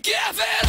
give it